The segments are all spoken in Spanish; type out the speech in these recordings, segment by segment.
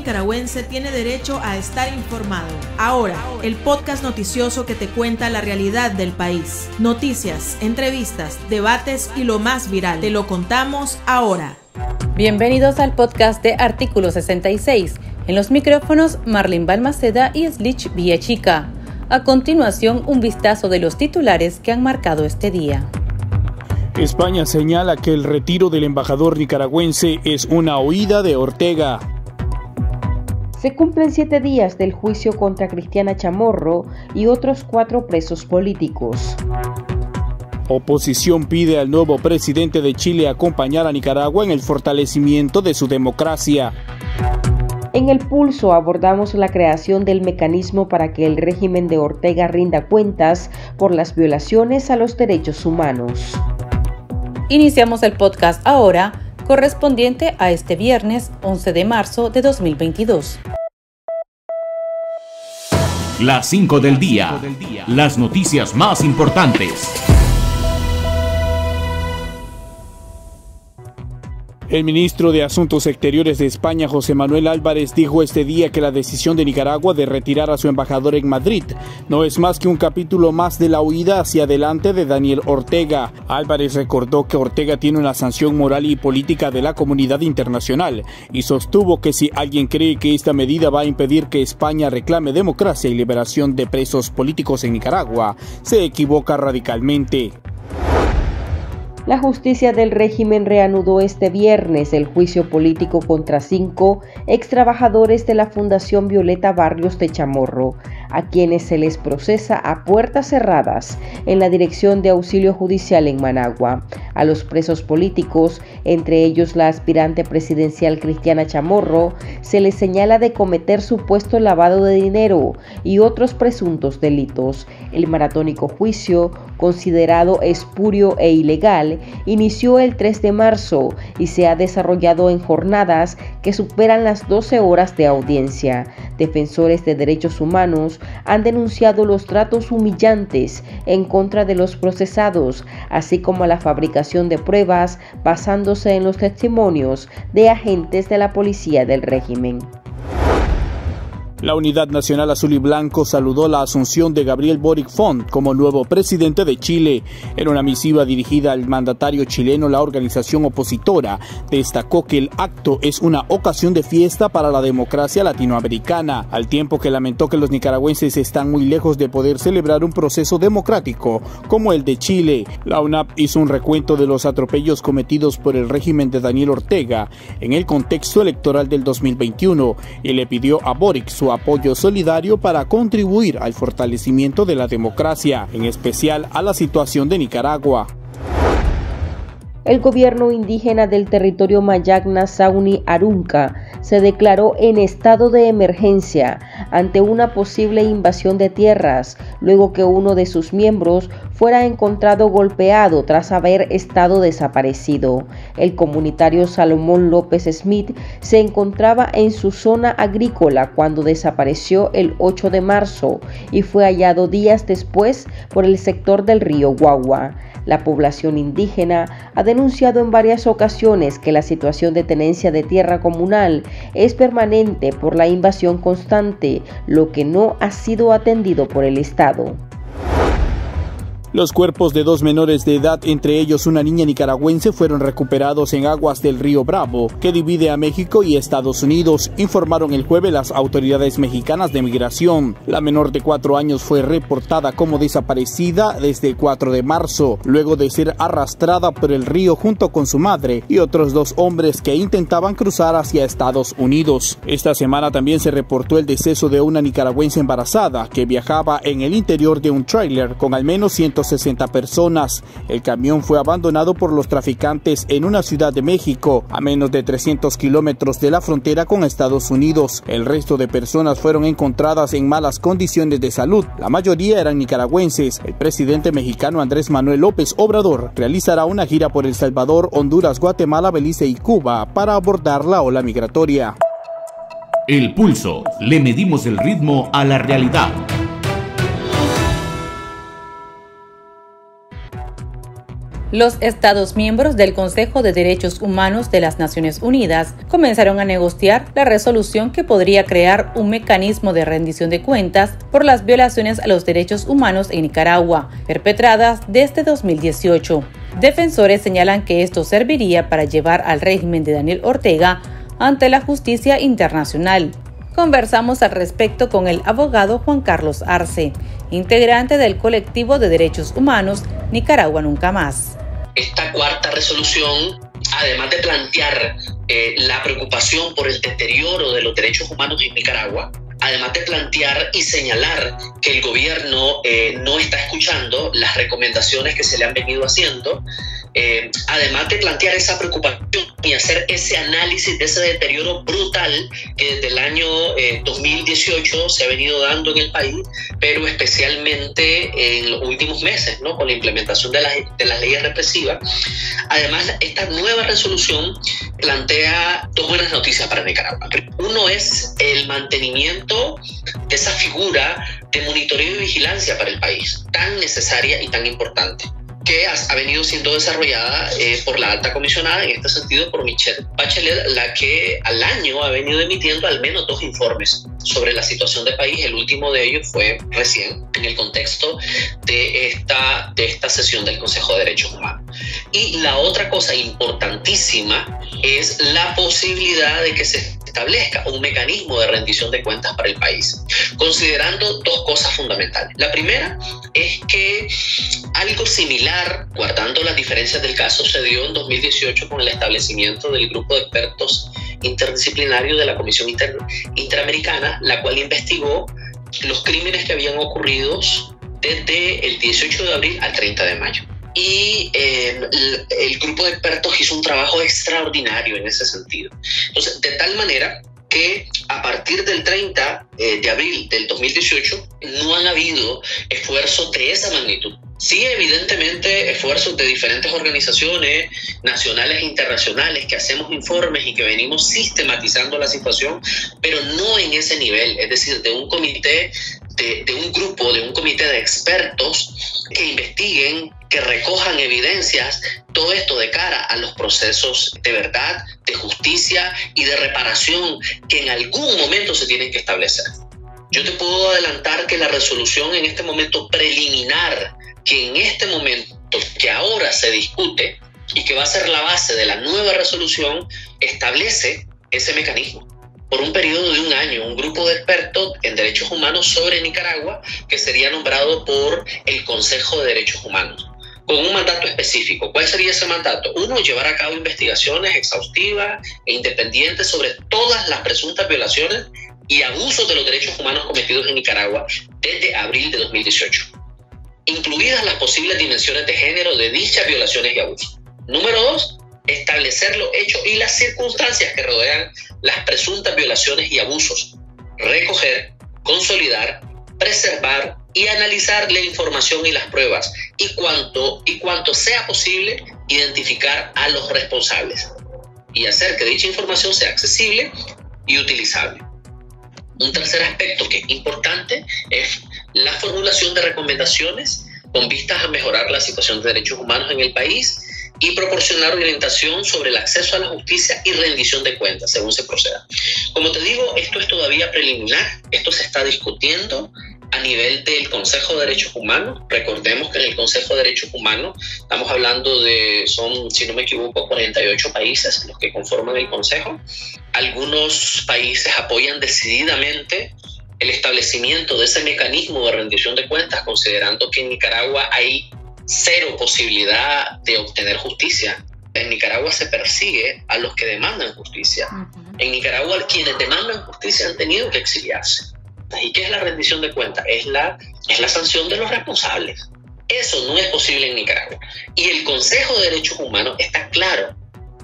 nicaragüense tiene derecho a estar informado. Ahora, el podcast noticioso que te cuenta la realidad del país. Noticias, entrevistas, debates y lo más viral. Te lo contamos ahora. Bienvenidos al podcast de Artículo 66. En los micrófonos Marlene Balmaceda y Slich Villachica. A continuación, un vistazo de los titulares que han marcado este día. España señala que el retiro del embajador nicaragüense es una oída de Ortega. Se cumplen siete días del juicio contra Cristiana Chamorro y otros cuatro presos políticos. Oposición pide al nuevo presidente de Chile acompañar a Nicaragua en el fortalecimiento de su democracia. En el pulso abordamos la creación del mecanismo para que el régimen de Ortega rinda cuentas por las violaciones a los derechos humanos. Iniciamos el podcast ahora, correspondiente a este viernes 11 de marzo de 2022. Las 5 del día. Las noticias más importantes. El ministro de Asuntos Exteriores de España, José Manuel Álvarez, dijo este día que la decisión de Nicaragua de retirar a su embajador en Madrid no es más que un capítulo más de la huida hacia adelante de Daniel Ortega. Álvarez recordó que Ortega tiene una sanción moral y política de la comunidad internacional y sostuvo que si alguien cree que esta medida va a impedir que España reclame democracia y liberación de presos políticos en Nicaragua, se equivoca radicalmente. La justicia del régimen reanudó este viernes el juicio político contra cinco ex trabajadores de la Fundación Violeta Barrios de Chamorro, a quienes se les procesa a puertas cerradas en la Dirección de Auxilio Judicial en Managua. A los presos políticos, entre ellos la aspirante presidencial Cristiana Chamorro, se les señala de cometer supuesto lavado de dinero y otros presuntos delitos. El maratónico juicio, considerado espurio e ilegal, inició el 3 de marzo y se ha desarrollado en jornadas que superan las 12 horas de audiencia. Defensores de derechos humanos han denunciado los tratos humillantes en contra de los procesados, así como la fabricación de pruebas basándose en los testimonios de agentes de la policía del régimen. La Unidad Nacional Azul y Blanco saludó la asunción de Gabriel Boric Font como nuevo presidente de Chile. En una misiva dirigida al mandatario chileno, la organización opositora destacó que el acto es una ocasión de fiesta para la democracia latinoamericana, al tiempo que lamentó que los nicaragüenses están muy lejos de poder celebrar un proceso democrático como el de Chile. La UNAP hizo un recuento de los atropellos cometidos por el régimen de Daniel Ortega en el contexto electoral del 2021 y le pidió a Boric su apoyo solidario para contribuir al fortalecimiento de la democracia, en especial a la situación de Nicaragua. El gobierno indígena del territorio Mayagna Sauni Arunca se declaró en estado de emergencia ante una posible invasión de tierras, luego que uno de sus miembros fuera encontrado golpeado tras haber estado desaparecido. El comunitario Salomón López Smith se encontraba en su zona agrícola cuando desapareció el 8 de marzo y fue hallado días después por el sector del río Guagua. La población indígena ha denunciado en varias ocasiones que la situación de tenencia de tierra comunal es permanente por la invasión constante, lo que no ha sido atendido por el Estado. Los cuerpos de dos menores de edad, entre ellos una niña nicaragüense, fueron recuperados en aguas del río Bravo, que divide a México y Estados Unidos, informaron el jueves las autoridades mexicanas de migración. La menor de cuatro años fue reportada como desaparecida desde el 4 de marzo, luego de ser arrastrada por el río junto con su madre y otros dos hombres que intentaban cruzar hacia Estados Unidos. Esta semana también se reportó el deceso de una nicaragüense embarazada que viajaba en el interior de un tráiler con al menos 100 60 personas. El camión fue abandonado por los traficantes en una ciudad de México, a menos de 300 kilómetros de la frontera con Estados Unidos. El resto de personas fueron encontradas en malas condiciones de salud. La mayoría eran nicaragüenses. El presidente mexicano Andrés Manuel López Obrador realizará una gira por El Salvador, Honduras, Guatemala, Belice y Cuba para abordar la ola migratoria. El pulso. Le medimos el ritmo a la realidad. Los Estados miembros del Consejo de Derechos Humanos de las Naciones Unidas comenzaron a negociar la resolución que podría crear un mecanismo de rendición de cuentas por las violaciones a los derechos humanos en Nicaragua, perpetradas desde 2018. Defensores señalan que esto serviría para llevar al régimen de Daniel Ortega ante la justicia internacional. Conversamos al respecto con el abogado Juan Carlos Arce, integrante del colectivo de derechos humanos Nicaragua Nunca Más esta cuarta resolución, además de plantear eh, la preocupación por el deterioro de los derechos humanos en Nicaragua, además de plantear y señalar que el gobierno eh, no está escuchando las recomendaciones que se le han venido haciendo, eh, además de plantear esa preocupación y hacer ese análisis de ese deterioro brutal que desde el año 2018 eh, se ha venido dando en el país, pero especialmente en los últimos meses, ¿no? con la implementación de, de las leyes represivas. Además, esta nueva resolución plantea dos buenas noticias para Nicaragua. Uno es el mantenimiento de esa figura de monitoreo y vigilancia para el país, tan necesaria y tan importante que ha, venido siendo desarrollada eh, por la alta comisionada, en este sentido por Michelle Bachelet, la que al año ha venido emitiendo al menos dos informes sobre la situación del país. El último de ellos fue recién, en el contexto de esta, de esta sesión del Consejo de Derechos Humanos. Y la otra cosa importantísima es la posibilidad de que se establezca un mecanismo de rendición de cuentas para el país, considerando dos cosas fundamentales. La primera es que algo similar, guardando las diferencias del caso, se dio en 2018 con el establecimiento del grupo de expertos interdisciplinarios de la Comisión Interamericana, la cual investigó los crímenes que habían ocurrido desde el 18 de abril al 30 de mayo. Y eh, el, grupo de expertos hizo un trabajo extraordinario en ese sentido. Entonces, de tal manera que a partir del 30 eh, de abril del 2018 no han habido esfuerzos de esa magnitud. Sí, evidentemente, esfuerzos de diferentes organizaciones nacionales e internacionales que hacemos informes y que venimos sistematizando la situación, pero no en ese nivel, es decir, de un comité, de, de un grupo, de un comité de expertos que investiguen que recojan evidencias, todo esto de cara a los procesos de verdad, de justicia y de reparación que en algún momento se tienen que establecer. Yo te puedo adelantar que la resolución en este momento preliminar, que en este momento, que ahora se discute y que va a ser la base de la nueva resolución, establece ese mecanismo por un periodo de un año, un grupo de expertos en derechos humanos sobre Nicaragua que sería nombrado por el Consejo de Derechos Humanos con un mandato específico. ¿Cuál sería ese mandato? Uno, llevar a cabo investigaciones exhaustivas e independientes sobre todas las presuntas violaciones y abusos de los derechos humanos cometidos en Nicaragua desde abril de 2018, incluidas las posibles dimensiones de género de dichas violaciones y abusos. Número dos, establecer los hechos y las circunstancias que rodean las presuntas violaciones y abusos, recoger, consolidar, preservar y analizar la información y las pruebas y cuanto, y cuanto sea posible identificar a los responsables y hacer que dicha información sea accesible y utilizable. Un tercer aspecto que es importante es la formulación de recomendaciones con vistas a mejorar la situación de derechos humanos en el país y proporcionar orientación sobre el acceso a la justicia y rendición de cuentas según se proceda. Como te digo, esto es todavía preliminar, esto se está discutiendo, a nivel del Consejo de Derechos Humanos. Recordemos que en el Consejo de Derechos Humanos estamos hablando de, son, si no me equivoco, 48 países los que conforman el Consejo. Algunos países apoyan decididamente el establecimiento de ese mecanismo de rendición de cuentas, considerando que en Nicaragua hay cero posibilidad de obtener justicia. En Nicaragua se persigue a los que demandan justicia. En Nicaragua quienes demandan justicia han tenido que exiliarse. ¿Y qué es la rendición de cuentas? Es la, es la sanción de los responsables. Eso no es posible en Nicaragua. Y el Consejo de Derechos Humanos está claro.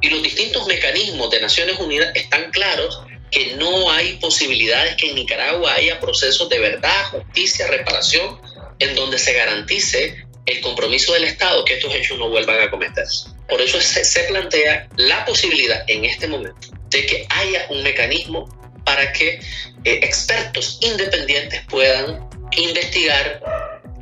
Y los distintos mecanismos de Naciones Unidas están claros que no hay posibilidades que en Nicaragua haya procesos de verdad, justicia, reparación, en donde se garantice el compromiso del Estado que estos hechos no vuelvan a cometerse. Por eso se, se plantea la posibilidad en este momento de que haya un mecanismo para que eh, expertos independientes puedan investigar,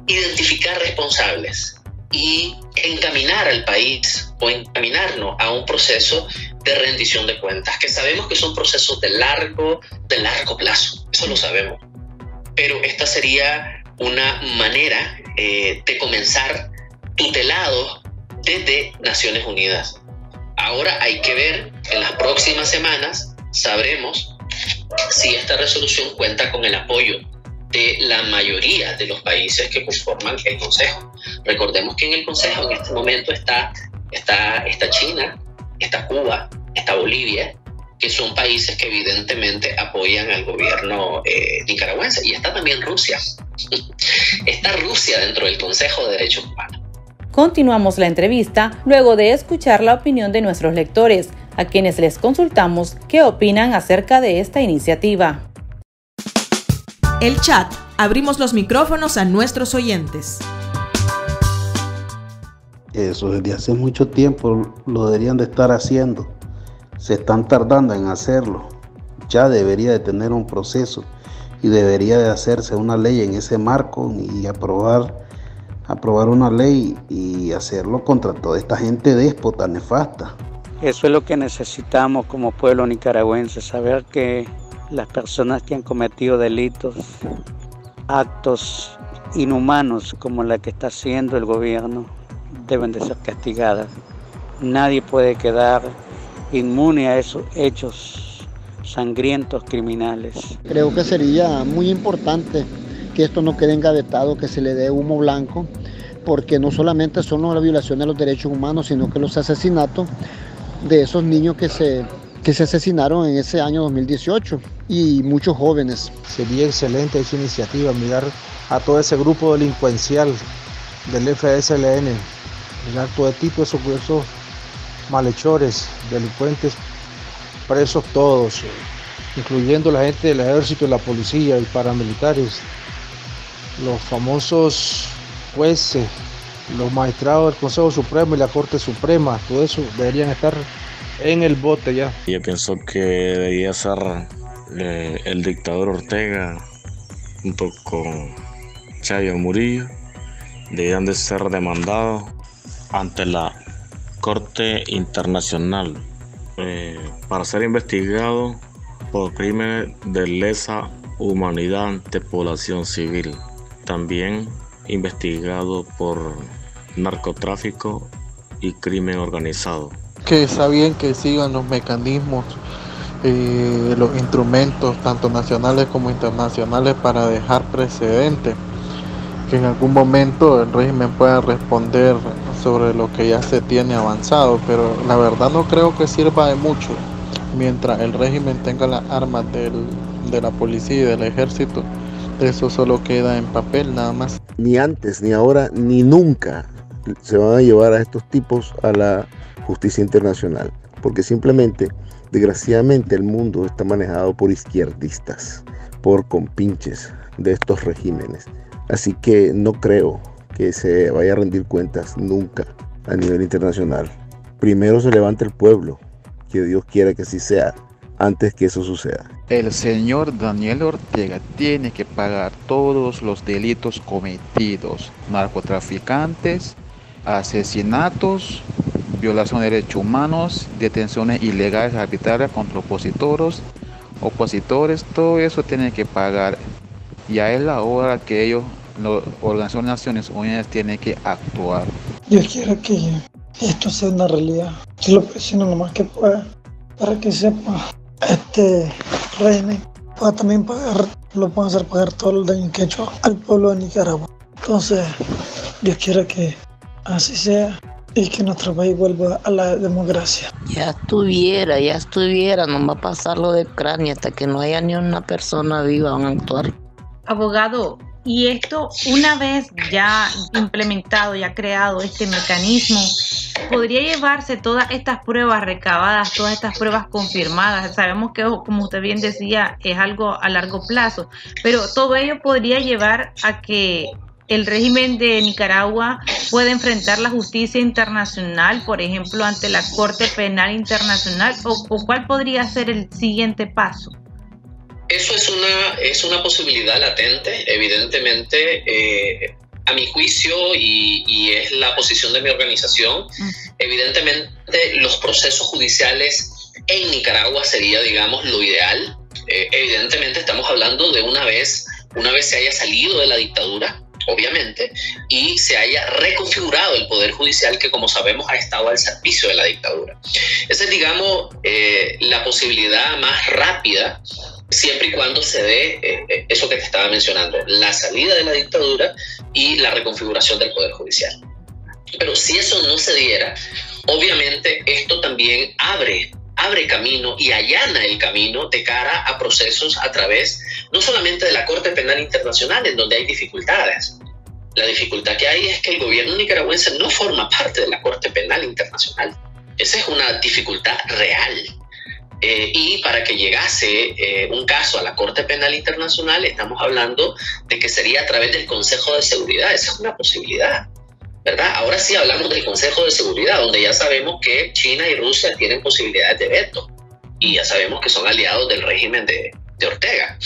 identificar responsables y encaminar al país o encaminarnos a un proceso de rendición de cuentas, que sabemos que son procesos de largo, de largo plazo, eso lo sabemos. Pero esta sería una manera eh, de comenzar tutelado desde Naciones Unidas. Ahora hay que ver, en las próximas semanas sabremos si esta resolución cuenta con el apoyo de la mayoría de los países que conforman el Consejo. Recordemos que en el Consejo en este momento está, está, está China, está Cuba, está Bolivia, que son países que evidentemente apoyan al gobierno eh, nicaragüense. Y está también Rusia. está Rusia dentro del Consejo de Derechos Humanos. Continuamos la entrevista luego de escuchar la opinión de nuestros lectores, a quienes les consultamos qué opinan acerca de esta iniciativa. El chat. Abrimos los micrófonos a nuestros oyentes. Eso desde hace mucho tiempo lo deberían de estar haciendo. Se están tardando en hacerlo. Ya debería de tener un proceso y debería de hacerse una ley en ese marco y aprobar aprobar una ley y hacerlo contra toda esta gente déspota, nefasta. Eso es lo que necesitamos como pueblo nicaragüense, saber que las personas que han cometido delitos, actos inhumanos como la que está haciendo el gobierno, deben de ser castigadas. Nadie puede quedar inmune a esos hechos sangrientos criminales. Creo que sería muy importante que esto no quede engavetado, que se le dé humo blanco, porque no solamente son las violaciones de los derechos humanos, sino que los asesinatos de esos niños que se, que se asesinaron en ese año 2018 y muchos jóvenes. Sería excelente esa iniciativa, mirar a todo ese grupo delincuencial del FSLN, mirar todo tipo esos, esos malhechores, delincuentes, presos todos, incluyendo la gente del ejército, la policía y paramilitares, los famosos jueces, los magistrados del Consejo Supremo y la Corte Suprema, todo eso deberían estar en el bote ya. Yo pienso que debería ser eh, el dictador Ortega junto con Chayo Murillo, deberían de ser demandados ante la Corte Internacional eh, para ser investigados por crímenes de lesa humanidad ante población civil también investigado por narcotráfico y crimen organizado. Que está bien que sigan los mecanismos, eh, los instrumentos, tanto nacionales como internacionales, para dejar precedente. Que en algún momento el régimen pueda responder sobre lo que ya se tiene avanzado, pero la verdad no creo que sirva de mucho. Mientras el régimen tenga las armas de la policía y del ejército, eso solo queda en papel nada más. Ni antes, ni ahora, ni nunca se van a llevar a estos tipos a la justicia internacional, porque simplemente, desgraciadamente, el mundo está manejado por izquierdistas, por compinches de estos regímenes. Así que no creo que se vaya a rendir cuentas nunca a nivel internacional. Primero se levanta el pueblo, que Dios quiera que así sea, antes que eso suceda. El señor Daniel Ortega tiene que pagar todos los delitos cometidos, narcotraficantes, asesinatos, violación de derechos humanos, detenciones ilegales arbitrarias contra opositores, opositores, todo eso tiene que pagar. Ya es la hora que ellos, la Organización de Naciones Unidas, tiene que actuar. Yo quiero que esto sea una realidad. Yo lo presiono lo más que pueda para que sepa este régimen pueda también pagar, lo pueden hacer pagar todo el daño que ha hecho al pueblo de Nicaragua. Entonces, Dios quiera que así sea y que nuestro país vuelva a la democracia. Ya estuviera, ya estuviera, no va a pasar lo de Ucrania hasta que no haya ni una persona viva van a actuar. Abogado, y esto, una vez ya implementado, ya creado este mecanismo, podría llevarse todas estas pruebas recabadas, todas estas pruebas confirmadas. Sabemos que, como usted bien decía, es algo a largo plazo, pero todo ello podría llevar a que el régimen de Nicaragua pueda enfrentar la justicia internacional, por ejemplo, ante la Corte Penal Internacional, o, cuál podría ser el siguiente paso. Eso es una, es una posibilidad latente, evidentemente. Eh, a mi juicio y, y, es la posición de mi organización, evidentemente los procesos judiciales en Nicaragua sería, digamos, lo ideal. Eh, evidentemente estamos hablando de una vez, una vez se haya salido de la dictadura, obviamente, y se haya reconfigurado el Poder Judicial que, como sabemos, ha estado al servicio de la dictadura. Esa es, digamos, eh, la posibilidad más rápida, siempre y cuando se dé eh, eso que te estaba mencionando, la salida de la dictadura y la reconfiguración del Poder Judicial. Pero si eso no se diera, obviamente esto también abre abre camino y allana el camino de cara a procesos a través no solamente de la Corte Penal Internacional, en donde hay dificultades. La dificultad que hay es que el gobierno nicaragüense no forma parte de la Corte Penal Internacional. Esa es una dificultad real. Eh, y para que llegase eh, un caso a la Corte Penal Internacional, estamos hablando de que sería a través del Consejo de Seguridad. Esa es una posibilidad. ¿Verdad? Ahora sí hablamos del Consejo de Seguridad, donde ya sabemos que China y Rusia tienen posibilidades de veto y ya sabemos que son aliados del régimen de, de Ortega.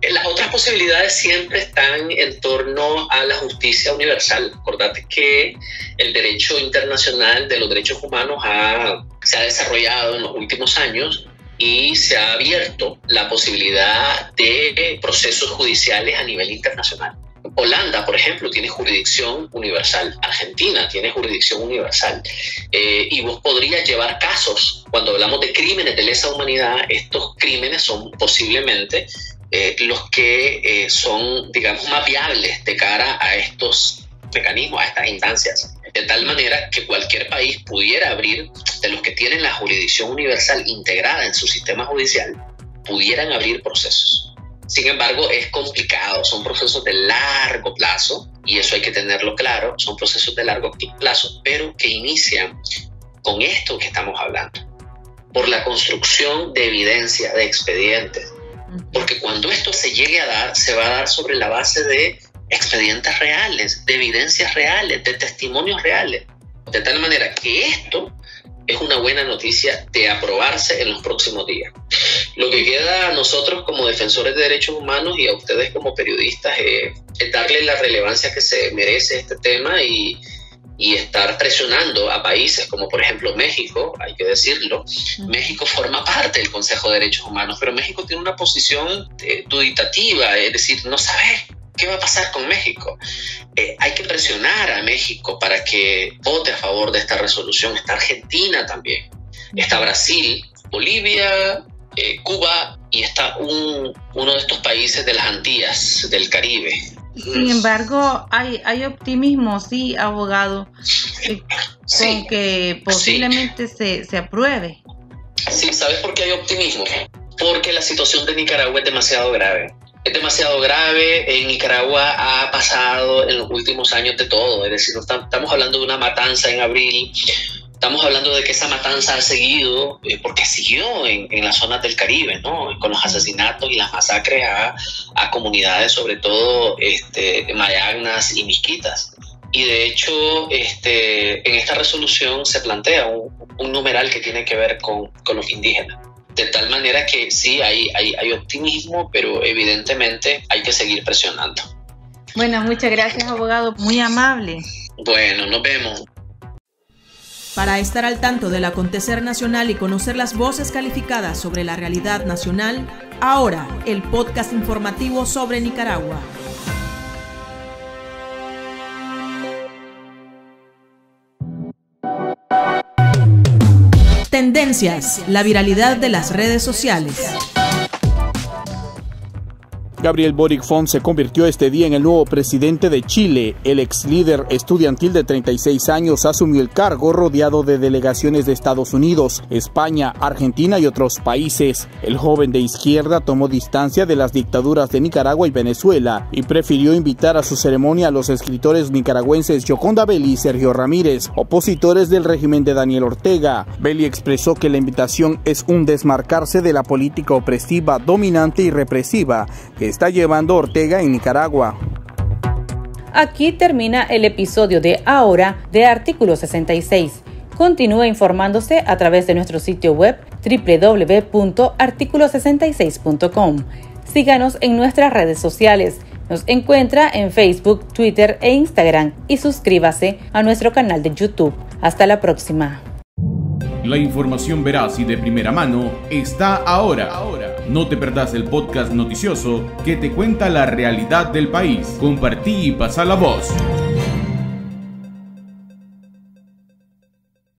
Eh, las otras posibilidades siempre están en torno a la justicia universal. Acordate que el derecho internacional de los derechos humanos ha, se ha desarrollado en los últimos años y se ha abierto la posibilidad de procesos judiciales a nivel internacional. Holanda, por ejemplo, tiene jurisdicción universal. Argentina tiene jurisdicción universal. Eh, y vos podrías llevar casos, cuando hablamos de crímenes de lesa humanidad, estos crímenes son posiblemente eh, los que eh, son, digamos, más viables de cara a estos mecanismos, a estas instancias. De tal manera que cualquier país pudiera abrir, de los que tienen la jurisdicción universal integrada en su sistema judicial, pudieran abrir procesos. Sin embargo, es complicado, son procesos de largo plazo y eso hay que tenerlo claro, son procesos de largo plazo, pero que inician con esto que estamos hablando, por la construcción de evidencia, de expedientes. Porque cuando esto se llegue a dar, se va a dar sobre la base de expedientes reales, de evidencias reales, de testimonios reales. De tal manera que esto es una buena noticia de aprobarse en los próximos días. Lo que queda a nosotros como defensores de derechos humanos y a ustedes como periodistas es, darle la relevancia que se merece este tema y, y, estar presionando a países como por ejemplo México, hay que decirlo. México forma parte del Consejo de Derechos Humanos, pero México tiene una posición eh, duditativa, es decir, no sabe ¿Qué va a pasar con México? Eh, hay que presionar a México para que vote a favor de esta resolución. Está Argentina también. Está Brasil, Bolivia, eh, Cuba y está un, uno de estos países de las Antillas, del Caribe. Sin embargo, hay, hay optimismo, sí, abogado, eh, con que posiblemente se, se apruebe. Sí, ¿sabes por qué hay optimismo? Porque la situación de Nicaragua es demasiado grave es demasiado grave. En Nicaragua ha pasado en los últimos años de todo. Es decir, estamos hablando de una matanza en abril. Estamos hablando de que esa matanza ha seguido, eh, porque siguió en, en, las zonas del Caribe, ¿no? Con los asesinatos y las masacres a, a comunidades, sobre todo este, mayagnas y misquitas. Y de hecho, este, en esta resolución se plantea un, un numeral que tiene que ver con, con los indígenas. De tal manera que sí, hay, hay, hay optimismo, pero evidentemente hay que seguir presionando. Bueno, muchas gracias, abogado. Muy amable. Bueno, nos vemos. Para estar al tanto del acontecer nacional y conocer las voces calificadas sobre la realidad nacional, ahora el podcast informativo sobre Nicaragua. Tendencias, la viralidad de las redes sociales. Gabriel Boric Font se convirtió este día en el nuevo presidente de Chile. El ex líder estudiantil de 36 años asumió el cargo rodeado de delegaciones de Estados Unidos, España, Argentina y otros países. El joven de izquierda tomó distancia de las dictaduras de Nicaragua y Venezuela y prefirió invitar a su ceremonia a los escritores nicaragüenses Yoconda Belli y Sergio Ramírez, opositores del régimen de Daniel Ortega. Belli expresó que la invitación es un desmarcarse de la política opresiva, dominante y represiva que está llevando Ortega en Nicaragua. Aquí termina el episodio de Ahora de Artículo 66. Continúa informándose a través de nuestro sitio web www.articulo66.com. Síganos en nuestras redes sociales. Nos encuentra en Facebook, Twitter e Instagram y suscríbase a nuestro canal de YouTube. Hasta la próxima. La información veraz y de primera mano está ahora. No te perdás el podcast noticioso que te cuenta la realidad del país. Compartí y pasa la voz.